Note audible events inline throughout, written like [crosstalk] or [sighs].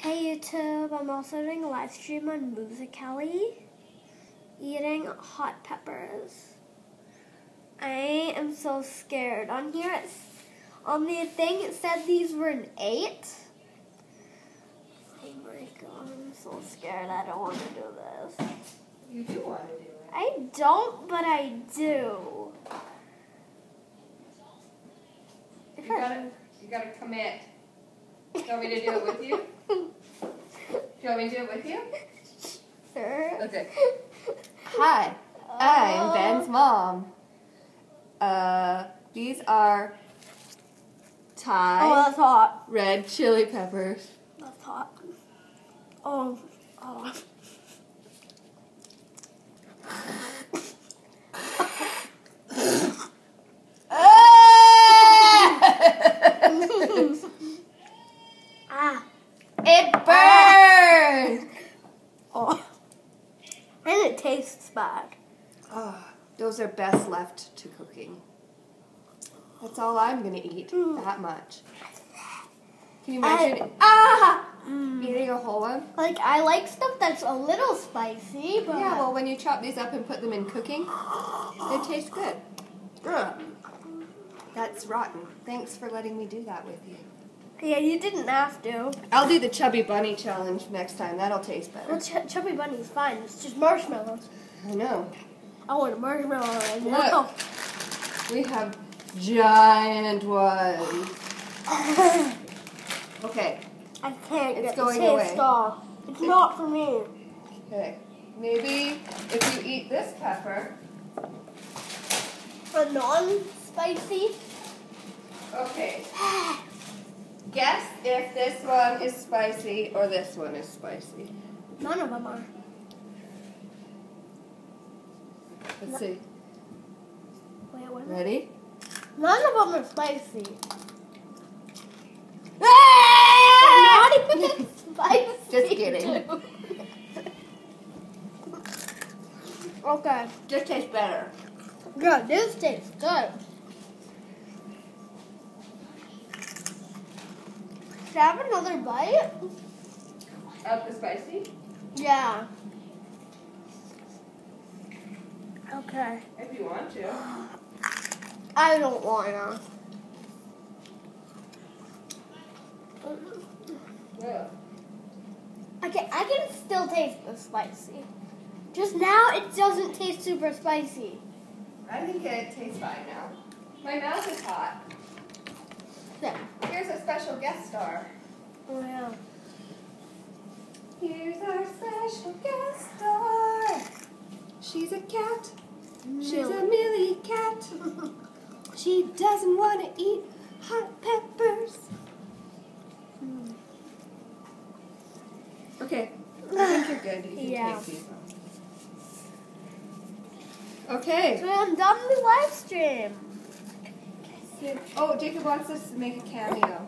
Hey YouTube, I'm also doing a live stream on Musical.ly, eating hot peppers. I am so scared. On here, it's, on the thing, it said these were an eight. Oh my god, I'm so scared. I don't want to do this. You do want to do it. I don't, but I do. You gotta, you gotta commit. Do you want me to do it with you? Do you want me to do it with you? Sure. Okay. Hi, I'm Oh. Ben's mom. Uh, these are Thai Oh, that's hot. red chili peppers. That's hot. Oh, oh. ah. it burns. Oh. And it tastes bad. Ah, those are best left to cooking. That's all I'm gonna eat. Mm. That much. Can you imagine ah. Mm. eating a whole one? Like I like stuff that's a little spicy, but Yeah, well, when you chop these up and put them in cooking, they taste good. Ugh. That's rotten. Thanks for letting me do that with you. Yeah, you didn't have to. I'll do the chubby bunny challenge next time. That'll taste better. Well, ch- chubby bunny's fine. It's just marshmallows. I know. I want a marshmallow right now. Look. We have giant ones. [laughs] Okay. I can't It's get going the taste away. off. It's not for me. Okay. Maybe if you eat this pepper. A non-spicy. Okay. [sighs] [laughs] Guess if this one is spicy or this one is spicy. None of them are. Let's see. Wait. Ready? None of them are spicy. Ah! Not even spicy. Just kidding. [laughs] okay. Just tastes better. Yeah, this tastes good. Should I have another bite? Of the spicy? Yeah. Okay. If you want to. [sighs] I don't wanna. Yeah. Okay, I can still taste the spicy. Just now, it doesn't taste super spicy. I think it tastes fine now. My mouth is hot. There. Here's a special guest star. Oh yeah. Here's our special guest star. She's a cat. She's a Millie cat. [laughs] She doesn't want to eat hot peppers. Hmm. Okay. I think you're good. You can Yeah. take these off. Okay. So I'm done the live stream. Oh, Jacob wants us to make a cameo.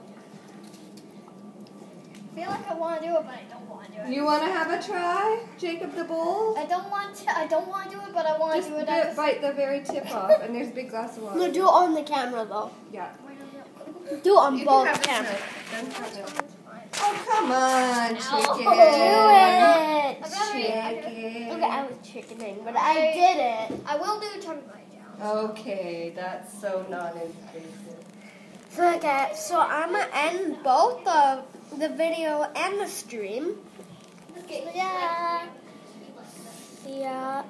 I feel like I want to do it, but I don't want to do it. You want to have a try, Jacob the Bull? I don't want to. I don't want to do it, but I want Just to do it. bit- at the bite the very tip [laughs] off, and there's a big glass of water. No, do it on the camera though. Yeah. Do it on You both can have cameras. this one. Then have it. Oh, come on, chicken. Oh, do it. Chicken. Okay, I was chickening, but I did it. I will do a chubby bite challenge. Okay, that's so non-invasive. So okay, so I'm gonna end both the the video and the stream. Okay. Yeah. Yeah.